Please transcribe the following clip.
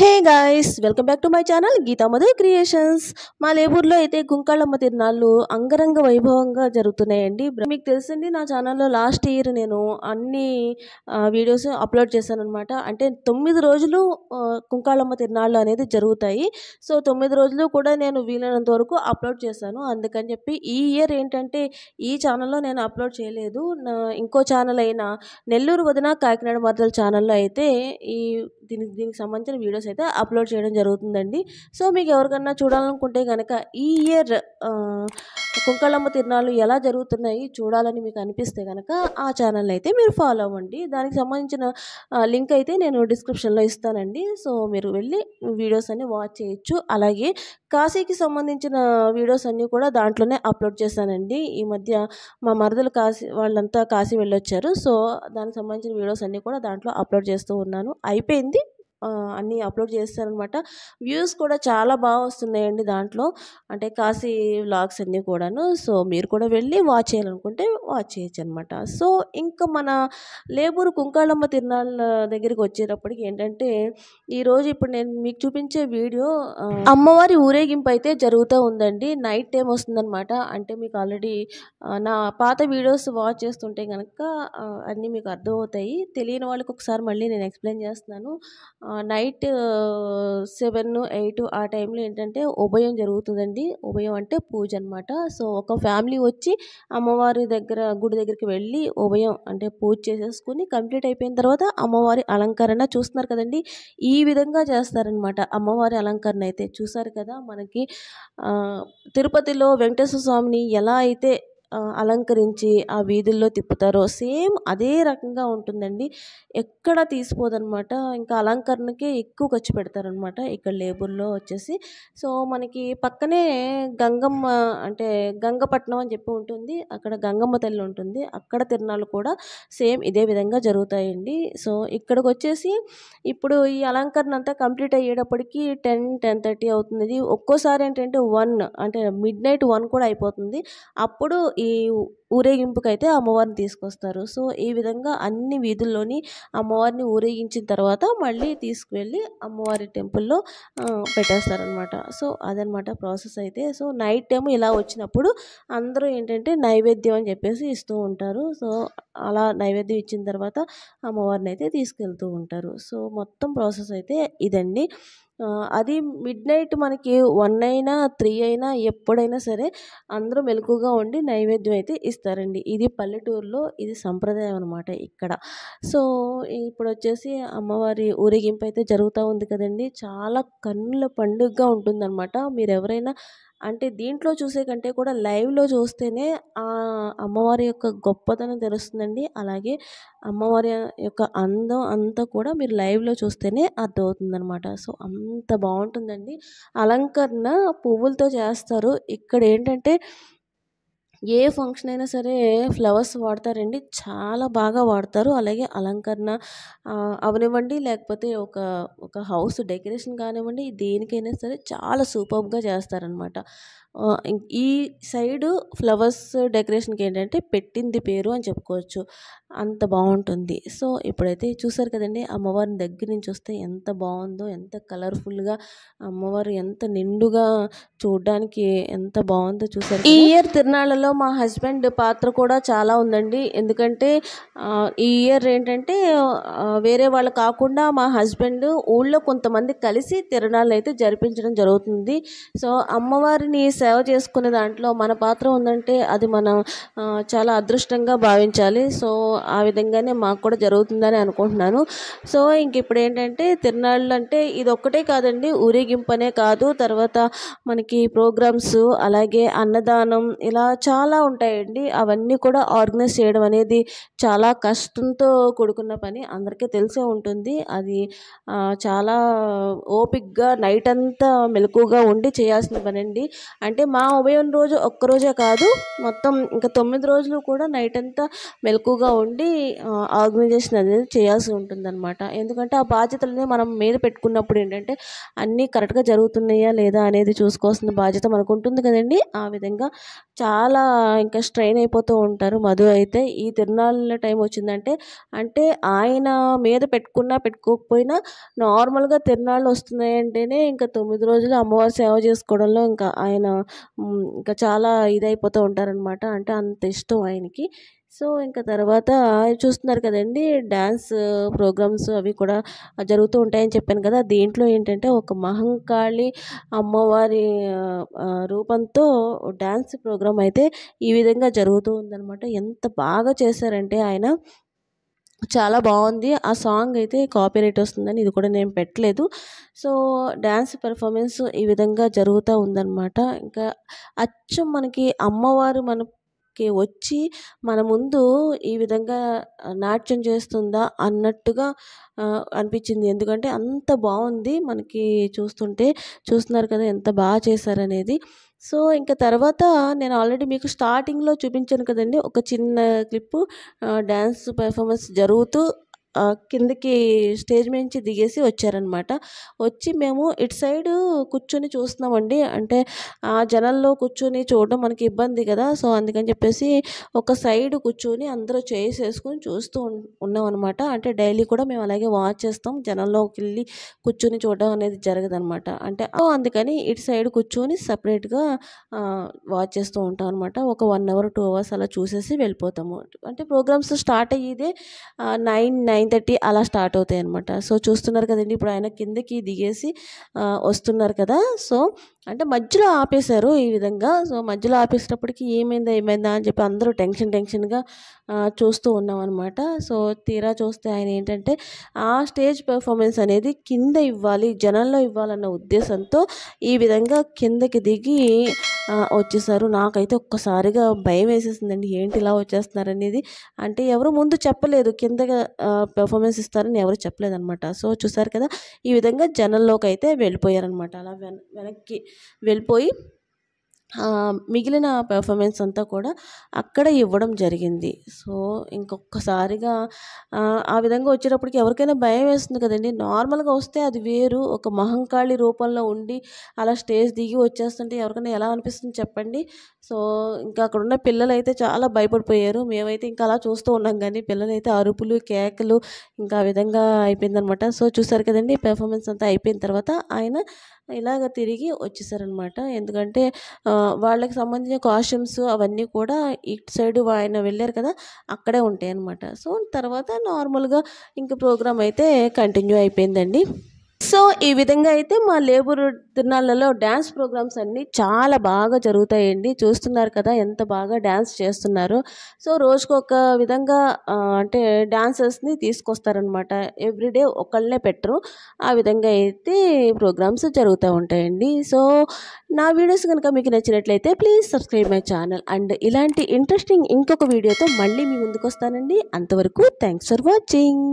Hey guys welcome back to my channel Geetha Madhu creations. మా లేబూర్లో అయితే గుంకాళమ్మ తిరునాళ్ళు అంగరంగ వైభవంగా జరుగుతున్నాయండి. మీకు తెలిసింది నా ఛానల్లో లాస్ట్ ఇయర్ నేను అన్ని వీడియోస్ అప్లోడ్ చేశాను అనమాట అంటే తొమ్మిది రోజులు గుంకాళమ్మ కుంకాళమ్మ తిరునాళ్ళు అనేది జరుగుతాయి. సో తొమ్మిది రోజులు కూడా నేను వీలైనంత వరకు అప్లోడ్ చేశాను. అందుకని చెప్పి ఈ ఇయర్ ఏంటంటే ఈ ఛానల్లో నేను అప్లోడ్ చేయలేదు. నా ఇంకో ఛానల్ అయిన నెల్లూరు వదిన కాకినాడ మద్దల ఛానల్లో అయితే ఈ దీనికి దీనికి సంబంధించిన వీడియోస్ అయితే అప్లోడ్ చేయడం జరుగుతుందండి. సో మీకు ఎవరికన్నా చూడాలనుకుంటే కనుక ఈ ఇయర్ కుంకళమ్మ తిరణాలు ఎలా జరుగుతున్నాయి చూడాలని మీకు అనిపిస్తే కనుక ఆ ఛానల్ అయితే మీరు ఫాలో అవ్వండి. దానికి సంబంధించిన లింక్ అయితే నేను డిస్క్రిప్షన్లో ఇస్తానండి. సో మీరు వెళ్ళి వీడియోస్ అన్ని వాచ్ చేయొచ్చు. అలాగే కాశీకి సంబంధించిన వీడియోస్ అన్నీ కూడా దాంట్లోనే అప్లోడ్ చేశానండి. ఈ మధ్య మా మరదలు కాశీ వాళ్ళంతా కాశీ వెళ్ళొచ్చారు. సో దానికి సంబంధించిన వీడియోస్ అన్నీ కూడా దాంట్లో అప్లోడ్ చేస్తూ ఉన్నాను. అయిపోయింది? అన్నీ అప్లోడ్ చేస్తారనమాట. వ్యూస్ కూడా చాలా బాగా వస్తున్నాయండి దాంట్లో. అంటే కాశీ వ్లాగ్స్ అన్నీ కూడాను. సో మీరు కూడా వెళ్ళి వాచ్ చేయాలనుకుంటే వాచ్ చేయొచ్చు అనమాట సో ఇంకా మన లేబూరు కుంకాళమ్మ తిరునాళ్ళ దగ్గరికి వచ్చేటప్పటికి ఏంటంటే ఈరోజు ఇప్పుడు నేను మీకు చూపించే వీడియో అమ్మవారి ఊరేగింపు అయితే జరుగుతూ ఉందండి. నైట్ టైం వస్తుందనమాట. అంటే మీకు ఆల్రెడీ నా పాత వీడియోస్ వాచ్ చేస్తుంటే కనుక అన్నీ మీకు అర్థమవుతాయి. తెలియని వాళ్ళకి ఒకసారి మళ్ళీ నేను ఎక్స్ప్లెయిన్ చేస్తున్నాను. నైట్ సెవెన్ ఎయిట్ ఆ టైంలో ఏంటంటే ఉభయం జరుగుతుందండి. ఉభయం అంటే పూజ అనమాట సో ఒక ఫ్యామిలీ వచ్చి అమ్మవారి దగ్గర గుడి దగ్గరికి వెళ్ళి ఉభయం అంటే పూజ చేసేసుకుని కంప్లీట్ అయిపోయిన తర్వాత అమ్మవారి అలంకరణ చూస్తున్నారు కదండి. ఈ విధంగా చేస్తారనమాట అమ్మవారి అలంకరణ అయితే. చూసారు కదా మనకి తిరుపతిలో వెంకటేశ్వర స్వామిని ఎలా అయితే అలంకరించి ఆ వీధుల్లో తిప్పుతారో సేమ్ అదే రకంగా ఉంటుందండి. ఎక్కడ తీసిపోదనమాట ఇంకా అలంకరణకే ఎక్కువ ఖర్చు పెడతారనమాట ఇక్కడ లేబుల్లో వచ్చేసి. సో మనకి పక్కనే గంగమ్మ అంటే గంగపట్నం అని చెప్పి ఉంటుంది అక్కడ గంగమ్మ తల్లి ఉంటుంది అక్కడ తిరణాలు కూడా సేమ్ ఇదే విధంగా జరుగుతాయండి. సో ఇక్కడికి వచ్చేసి ఇప్పుడు ఈ అలంకరణ అంతా కంప్లీట్ అయ్యేటప్పటికి టెన్ టెన్ థర్టీ అవుతుంది. ఒక్కోసారి ఏంటంటే వన్ అంటే మిడ్ నైట్ వన్ కూడా అయిపోతుంది. అప్పుడు ఈ ఊరేగింపుకైతే అమ్మవారిని తీసుకొస్తారు. సో ఈ విధంగా అన్ని వీధుల్లోని అమ్మవారిని ఊరేగించిన తర్వాత మళ్ళీ తీసుకువెళ్ళి అమ్మవారి టెంపుల్లో పెట్టేస్తారనమాట సో అదనమాట ప్రాసెస్ అయితే. సో నైట్ టైం ఇలా వచ్చినప్పుడు అందరూ ఏంటంటే నైవేద్యం అని చెప్పేసి ఇస్తూ ఉంటారు. సో అలా నైవేద్యం ఇచ్చిన తర్వాత అమ్మవారిని అయితే తీసుకెళ్తూ ఉంటారు. సో మొత్తం ప్రాసెస్ అయితే ఇదండి. అది మిడ్ నైట్ మనకి వన్ అయినా త్రీ అయినా ఎప్పుడైనా సరే అందరూ మెలకుగా ఉండి నైవేద్యం అయితే ఇస్తారండి ఇది పల్లెటూరులో ఇది సంప్రదాయం అనమాట ఇక్కడ. సో ఇప్పుడు వచ్చేసి అమ్మవారి ఊరేగింపు అయితే జరుగుతూ ఉంది కదండి. చాలా కన్నుల పండుగగా ఉంటుందన్నమాట. మీరు ఎవరైనా అంటే దీంట్లో చూసే కంటే కూడా లైవ్లో చూస్తేనే ఆ అమ్మవారి యొక్క గొప్పతనం తెలుస్తుందండి. అలాగే అమ్మవారి యొక్క అందం అంతా కూడా మీరు లైవ్లో చూస్తేనే అర్థమవుతుందనమాట సో అంత బాగుంటుందండి. అలంకరణ పువ్వులతో చేస్తారు. ఇక్కడ ఏంటంటే ఏ ఫంక్షన్ అయినా సరే ఫ్లవర్స్ వాడతారండి. చాలా బాగా వాడతారు. అలాగే అలంకరణ అవనివ్వండి లేకపోతే ఒక ఒక హౌస్ డెకరేషన్ కానివ్వండి దేనికైనా సరే చాలా సూపర్గా చేస్తారనమాట ఈ సైడు ఫ్లవర్స్ డెకరేషన్కి ఏంటంటే పెట్టింది పేరు అని చెప్పుకోవచ్చు. అంత బాగుంటుంది సో ఇప్పుడైతే చూసారు కదండి అమ్మవారిని దగ్గర నుంచి వస్తే ఎంత బాగుందో ఎంత కలర్ఫుల్గా అమ్మవారు ఎంత నిండుగా చూడడానికి ఎంత బాగుందో చూసారు ఈ ఇయర్ తిరునాళ్ళలో మా హస్బెండ్ పాత్ర కూడా చాలా ఉందండి. ఎందుకంటే ఈ ఇయర్ ఏంటంటే వేరే వాళ్ళు కాకుండా మా హస్బెండ్ ఊళ్ళో కొంతమంది కలిసి తిరణాలు అయితే జరిపించడం జరుగుతుంది. సో అమ్మవారిని సేవ చేసుకునే దాంట్లో మన పాత్ర ఉందంటే అది మనం చాలా అదృష్టంగా భావించాలి. సో ఆ విధంగానే మాకు కూడా జరుగుతుందని అనుకుంటున్నాను. సో ఇంక ఇప్పుడు ఏంటంటే తిరునాళ్ళు అంటే ఇది ఒక్కటే కాదండి ఊరేగింపనే కాదు. తర్వాత మనకి ప్రోగ్రామ్స్ అలాగే అన్నదానం ఇలా చాలా ఉంటాయండి. అవన్నీ కూడా ఆర్గనైజ్ చేయడం అనేది చాలా కష్టంతో కూడుకున్న పని. అందరికీ తెలిసే ఉంటుంది. అది చాలా ఓపిక్గా నైట్ అంతా మెలకుగా ఉండి చేయాల్సిన పని అండి అంటే అంటే మా ఉభయం రోజు ఒక్కరోజే కాదు మొత్తం ఇంకా తొమ్మిది రోజులు కూడా నైట్ అంతా మెలకుగా ఉండి ఆర్గనైజేషన్ అనేది చేయాల్సి ఉంటుందన్నమాట. ఎందుకంటే ఆ బాధ్యతలని మనం మీద పెట్టుకున్నప్పుడు ఏంటంటే అన్నీ కరెక్ట్గా జరుగుతున్నాయా లేదా అనేది చూసుకోవాల్సిన బాధ్యత మనకు ఉంటుంది కదండి. ఆ విధంగా చాలా ఇంకా స్ట్రెయిన్ అయిపోతూ ఉంటారు మధు అయితే. ఈ తిరునాళ్ళ టైం వచ్చిందంటే అంటే ఆయన మీద పెట్టుకున్నా పెట్టుకోకపోయినా నార్మల్గా తిరునాళ్ళు వస్తున్నాయంటేనే ఇంకా తొమ్మిది రోజులు అమ్మవారి సేవ చేసుకోవడంలో ఇంకా ఆయన ఇంకా చాలా ఇదైపోతూ ఉంటారనమాట అంటే అంత ఇష్టం ఆయనకి. సో ఇంకా తర్వాత చూస్తున్నారు కదండి డ్యాన్స్ ప్రోగ్రామ్స్ అవి కూడా జరుగుతూ ఉంటాయని చెప్పాను కదా. దీంట్లో ఏంటంటే ఒక మహంకాళి అమ్మవారి రూపంతో డ్యాన్స్ ప్రోగ్రామ్ అయితే ఈ విధంగా జరుగుతూ ఉందనమాట ఎంత బాగా చేశారంటే ఆయన. చాలా బాగుంది. ఆ సాంగ్ అయితే కాపీరైట్ వస్తుందని ఇది కూడా నేను పెట్టలేదు. సో డ్యాన్స్ పెర్ఫార్మెన్స్ ఈ విధంగా జరుగుతూ ఉందన్నమాట. ఇంకా అచ్చం మనకి అమ్మవారు మనకి వచ్చి మన ముందు ఈ విధంగా నాట్యం చేస్తుందా అన్నట్టుగా అనిపించింది. ఎందుకంటే అంత బాగుంది మనకి చూస్తుంటే. చూస్తున్నారు కదా ఎంత బాగా చేశారనేది. సో ఇంకా తర్వాత నేను ఆల్రెడీ మీకు స్టార్టింగ్లో చూపించాను కదండి ఒక చిన్న క్లిప్పు డ్యాన్స్ పెర్ఫార్మెన్స్ జరుగుతూ కిందకి స్టేజ్ నుంచి దిగేసి వచ్చారనమాట వచ్చి మేము ఇటు సైడ్ కూర్చొని చూస్తున్నామండి. అంటే ఆ జనాల్లో కూర్చొని చూడడం మనకి ఇబ్బంది కదా. సో అందుకని చెప్పేసి ఒక సైడ్ కూర్చొని అందరూ చేసి వేసుకొని చూస్తూ ఉన్నాం అనమాట అంటే డైలీ కూడా మేము అలాగే వాచ్ చేస్తాం. జనంలోకి వెళ్ళి కూర్చొని చూడడం అనేది జరగదనమాట అంటే అందుకని ఇటు సైడ్ కూర్చొని సపరేట్గా వాచ్ చేస్తూ ఉంటాం అనమాట ఒక వన్ అవర్ టూ అవర్స్ అలా చూసేసి వెళ్ళిపోతాము. అంటే ప్రోగ్రామ్స్ స్టార్ట్ అయ్యేదే నైన్ నైన్ నైన్ థర్టీ అలా స్టార్ట్ అవుతాయి అనమాట సో చూస్తున్నారు కదండి ఇప్పుడు ఆయన కిందకి దిగేసి వస్తున్నారు కదా. సో అంటే మధ్యలో ఆపేశారు ఈ విధంగా. సో మధ్యలో ఆపేసేటప్పటికి ఏమైందా ఏమైందా అని చెప్పి అందరూ టెన్షన్ టెన్షన్గా చూస్తూ ఉన్నాం అనమాట సో తీరా చూస్తే ఆయన ఏంటంటే ఆ స్టేజ్ పెర్ఫార్మెన్స్ అనేది కింద ఇవ్వాలి జనంలో ఇవ్వాలన్న ఉద్దేశంతో ఈ విధంగా కిందకి దిగి వచ్చేసారు. నాకైతే ఒక్కసారిగా భయం వేసేసిందండి. ఏంటి ఇలా వచ్చేస్తున్నారు అనేది. అంటే ఎవరు ముందు చెప్పలేదు. కింద పెర్ఫార్మెన్స్ ఇస్తారని ఎవరు చెప్పలేదనమాట సో చూసారు కదా ఈ విధంగా జనంలోకి అయితే వెళ్ళిపోయారనమాట అలా వెన వెనక్కి వెళ్ళిపోయి మిగిలిన పెర్ఫార్మెన్స్ అంతా కూడా అక్కడ ఇవ్వడం జరిగింది. సో ఇంకొకసారిగా ఆ, విధంగా వచ్చేటప్పటికి ఎవరికైనా భయం వేస్తుంది కదండి. నార్మల్గా వస్తే అది వేరు. ఒక మహంకాళి రూపంలో ఉండి అలా స్టేజ్ దిగి వచ్చేస్తుంటే ఎవరికైనా ఎలా అనిపిస్తుంది చెప్పండి. సో ఇంకా అక్కడ ఉన్న పిల్లలు అయితే చాలా భయపడిపోయారు. మేమైతే ఇంకా అలా చూస్తూ ఉన్నాం కానీ పిల్లలు అయితే అరుపులు కేకలు ఇంకా ఆ విధంగా అయిపోయిందనమాట సో చూసారు కదండి పెర్ఫార్మెన్స్ అంతా అయిపోయిన తర్వాత ఆయన ఇలాగ తిరిగి వచ్చేసారనమాట. ఎందుకంటే వాళ్ళకి సంబంధించిన కాస్ట్యూమ్స్ అవన్నీ కూడా ఇటు సైడ్ ఆయన వెళ్ళారు కదా అక్కడే ఉంటాయి అనమాట సో తర్వాత నార్మల్గా ఇంక ప్రోగ్రామ్ అయితే కంటిన్యూ అయిపోయిందండి. సో ఈ విధంగా అయితే మా లేబర్ తిరునాళ్ళలో డ్యాన్స్ ప్రోగ్రామ్స్ అన్నీ చాలా బాగా జరుగుతాయండి. చూస్తున్నారు కదా ఎంత బాగా డ్యాన్స్ చేస్తున్నారు. సో రోజుకు ఒక విధంగా అంటే డ్యాన్సర్స్ని తీసుకొస్తారనమాట ఎవ్రీడే ఒకళ్ళనే పెట్టరు. ఆ విధంగా అయితే ప్రోగ్రామ్స్ జరుగుతూ ఉంటాయండి. సో నా వీడియోస్ కనుక మీకు నచ్చినట్లయితే please subscribe my channel. And ఇలాంటి ఇంట్రెస్టింగ్ ఇంకొక వీడియోతో మళ్ళీ మీ ముందుకు వస్తానండి అంతవరకు థ్యాంక్స్ ఫర్ వాచింగ్.